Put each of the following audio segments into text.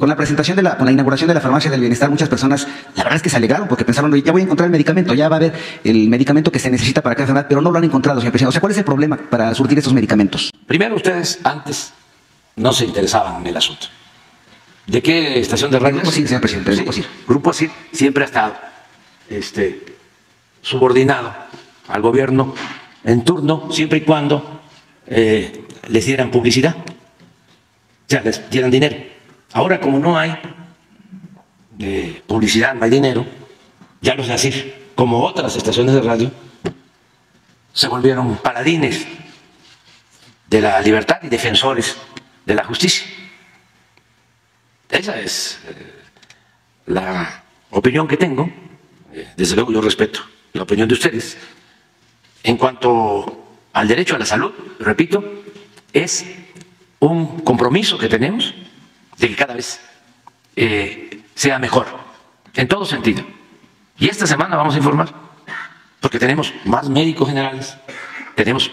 Con la presentación de la, con la inauguración de la farmacia del bienestar, muchas personas, la verdad es que se alegraron porque pensaron, ya voy a encontrar el medicamento, ya va a haber el medicamento que se necesita para cada enfermedad, pero no lo han encontrado, señor presidente. O sea, ¿cuál es el problema para surtir estos medicamentos? Primero, ustedes antes no se interesaban en el asunto. ¿De qué estación de radio? Grupo CIR, señor presidente, Grupo CIR. Grupo CIR siempre ha estado este, subordinado al gobierno en turno, siempre y cuando eh, les dieran publicidad, o sea, les dieran dinero. Ahora, como no hay eh, publicidad, no hay dinero, ya los ACIR, como otras estaciones de radio, se volvieron paladines de la libertad y defensores de la justicia. Esa es eh, la opinión que tengo. Eh, Desde luego yo respeto la opinión de ustedes. En cuanto al derecho a la salud, repito, es un compromiso que tenemos de que cada vez eh, sea mejor, en todo sentido. Y esta semana vamos a informar, porque tenemos más médicos generales, tenemos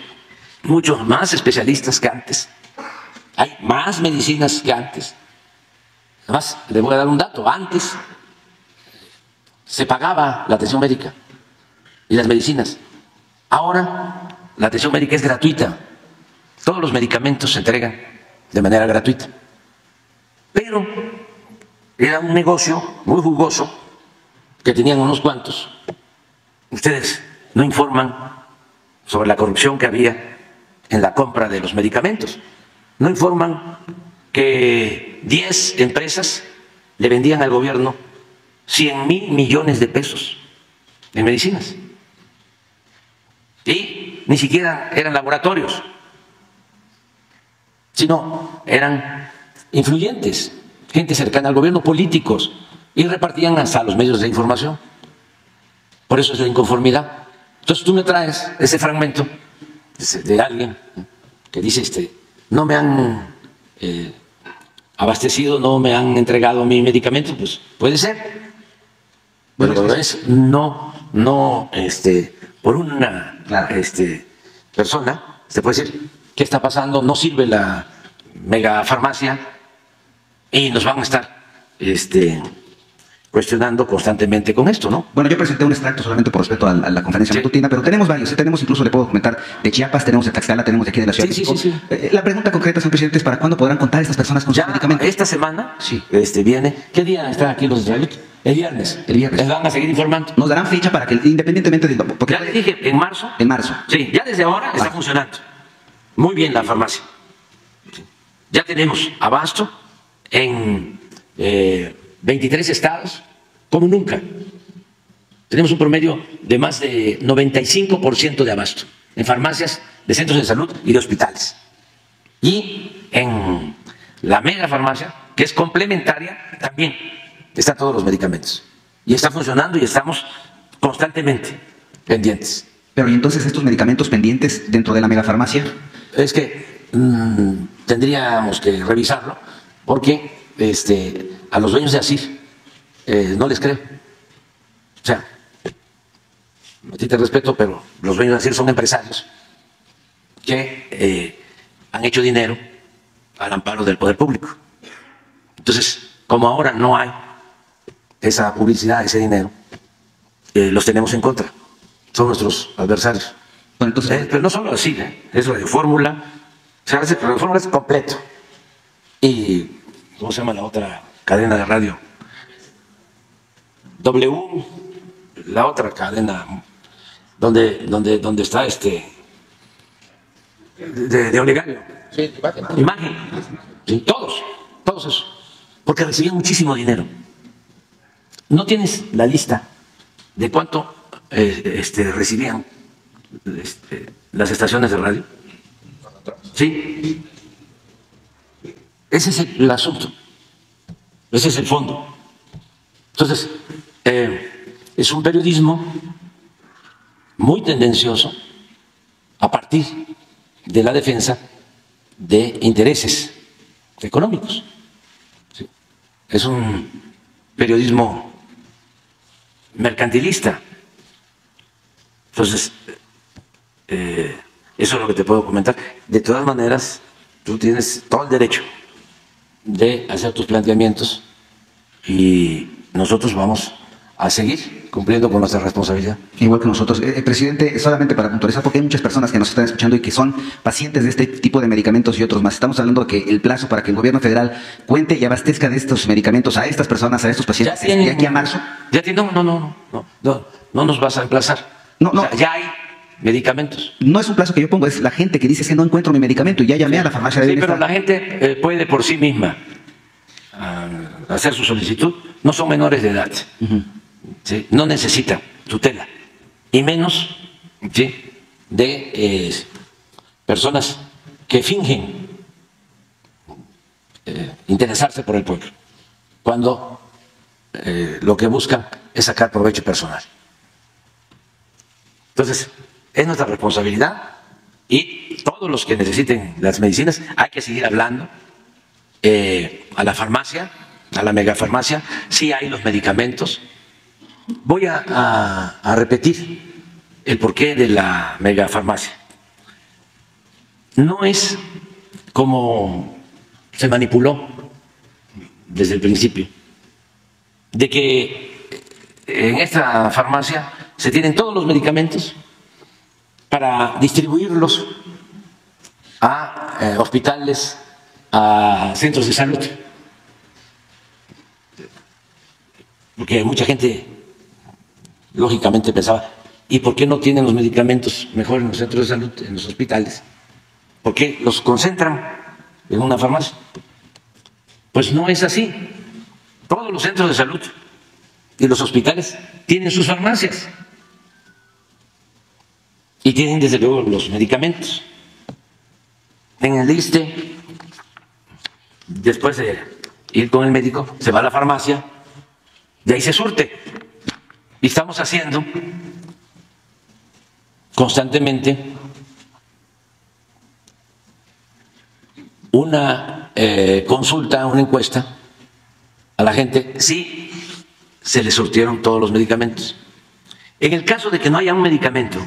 muchos más especialistas que antes, hay más medicinas que antes. Además, le voy a dar un dato, antes se pagaba la atención médica y las medicinas. Ahora la atención médica es gratuita. Todos los medicamentos se entregan de manera gratuita. Pero era un negocio muy jugoso que tenían unos cuantos. Ustedes no informan sobre la corrupción que había en la compra de los medicamentos. No informan que 10 empresas le vendían al gobierno 100 mil millones de pesos en medicinas. Y ni siquiera eran laboratorios, sino eran influyentes, gente cercana al gobierno, políticos, y repartían hasta los medios de información. Por eso es la inconformidad. Entonces tú me traes ese fragmento de alguien que dice, este, no me han eh, abastecido, no me han entregado mi medicamento, pues puede ser. Bueno, Pero es- no, no, este, por una Claro. este, persona, se puede decir, ¿qué está pasando? No sirve la mega farmacia y nos van a estar este, cuestionando constantemente con esto, ¿no? Bueno, yo presenté un extracto solamente por respeto a, a la conferencia Sí. matutina, pero tenemos varios. Tenemos incluso, le puedo comentar, de Chiapas, tenemos de Tlaxcala, tenemos de aquí de la Ciudad Sí, de sí, México. sí, sí. Eh, La pregunta concreta, señor presidente, es ¿para cuándo podrán contar estas personas con Ya sus medicamentos? esta semana Sí. este, viene. ¿Qué día están aquí los israelitas? El viernes. El viernes. Les van a seguir informando. Nos darán fecha para que, independientemente de... Porque Ya les dije, en marzo. en marzo. Sí, ya desde ahora está Vale. funcionando. Muy bien la farmacia. Ya tenemos abasto en eh, 23 estados, como nunca. Tenemos un promedio de más de 95% de abasto en farmacias de centros de salud y de hospitales. Y en la mega farmacia, que es complementaria, también están todos los medicamentos. Y está funcionando y estamos constantemente pendientes. Pero ¿y entonces estos medicamentos pendientes dentro de la megafarmacia? Es que mm, tendríamos que revisarlo porque este, a los dueños de Asir eh, no les creo. O sea, a ti te respeto, pero los dueños de Asir son empresarios que eh, han hecho dinero al amparo del poder público. Entonces, como ahora no hay esa publicidad, ese dinero, eh, los tenemos en contra. Son nuestros adversarios. Bueno, entonces... Eh, pero no solo así, ¿eh? es Radio Fórmula. O sea, Radio Fórmula es completo. Y, ¿cómo se llama la otra cadena de radio? W, la otra cadena, donde, donde, donde está este. de, de Olegario. Imagen. Sí, todos, todos esos. Porque recibían muchísimo dinero. ¿No tienes la lista de cuánto eh, este, recibían este, las estaciones de radio? Sí. Ese es el, asunto. Ese es el fondo. Entonces, eh, es un periodismo muy tendencioso a partir de la defensa de intereses económicos. Es un periodismo mercantilista. Entonces, eh, eso es lo que te puedo comentar. De todas maneras, tú tienes todo el derecho de hacer tus planteamientos y nosotros vamos a seguir cumpliendo con nuestra responsabilidad. Igual que nosotros. Eh, eh, presidente, solamente para puntualizar, porque hay muchas personas que nos están escuchando y que son pacientes de este tipo de medicamentos y otros más. Estamos hablando de que el plazo para que el gobierno federal cuente y abastezca de estos medicamentos a estas personas, a estos pacientes, tienen- de aquí a marzo. Ya tiene, no, no, no, no, no, no nos vas a emplazar. No, O no. sea, ya hay medicamentos. No es un plazo que yo pongo, es la gente que dice "Es que no encuentro mi medicamento y ya llamé a la farmacia de Sí, pero la gente eh, puede por sí misma ah, hacer su solicitud. No son menores de edad. ¿sí? No necesitan tutela. Y menos ¿sí? de eh, personas que fingen eh, interesarse por el pueblo, cuando lo que buscan es sacar provecho personal. Entonces, es nuestra responsabilidad y todos los que necesiten las medicinas hay que seguir hablando eh, a la farmacia, a la megafarmacia, sí hay los medicamentos. Voy a, a- a repetir el porqué de la megafarmacia. No es como se manipuló desde el principio, de que en esta farmacia se tienen todos los medicamentos para distribuirlos a eh, hospitales, a centros de salud. Porque mucha gente, lógicamente, pensaba, ¿y por qué no tienen los medicamentos mejor en los centros de salud, en los hospitales? ¿Por qué los concentran en una farmacia? Pues no es así. Todos los centros de salud y los hospitales tienen sus farmacias y tienen desde luego los medicamentos. En el liste, después de ir con el médico, se va a la farmacia y ahí se surte. Y estamos haciendo constantemente una eh, consulta, una encuesta a la gente si se le surtieron todos los medicamentos. En el caso de que no haya un medicamento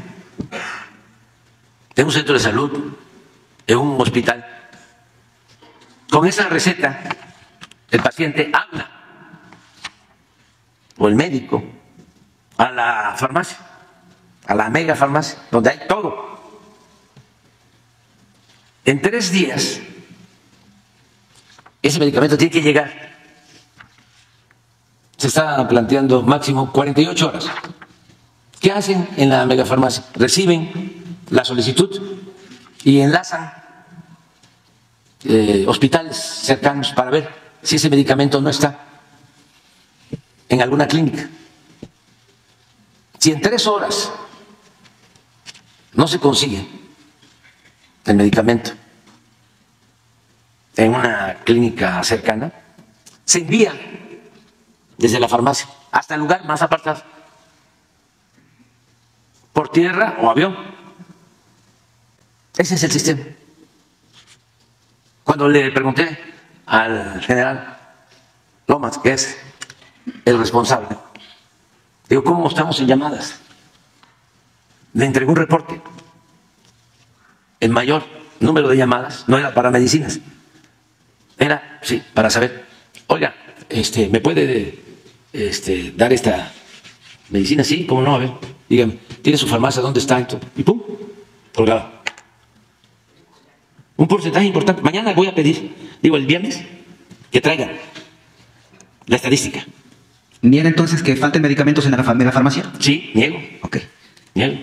en un centro de salud, en un hospital, con esa receta el paciente habla o el médico a la farmacia, a la mega farmacia, donde hay todo. En tres días, ese medicamento tiene que llegar. Se está planteando máximo 48 horas. ¿Qué hacen en la megafarmacia? Reciben la solicitud y enlazan eh, hospitales cercanos para ver si ese medicamento no está en alguna clínica. Si en tres horas no se consigue el medicamento en una clínica cercana, se envía desde la farmacia hasta el lugar más apartado, por tierra o avión. Ese es el sistema. Cuando le pregunté al general Lomas, que es el responsable, digo, ¿cómo estamos en llamadas? Le entregó un reporte. El mayor número de llamadas no era para medicinas, era, sí, para saber, oiga, este, ¿me puede este, dar esta medicina? Sí, ¿cómo no? A ver, dígame, ¿tiene su farmacia? ¿Dónde está? Y pum, colgado. Un porcentaje importante. Mañana voy a pedir, digo, el viernes, que traigan la estadística. ¿Niega entonces que falten medicamentos en la fa- megafarmacia? Sí, niego, Ok. niego.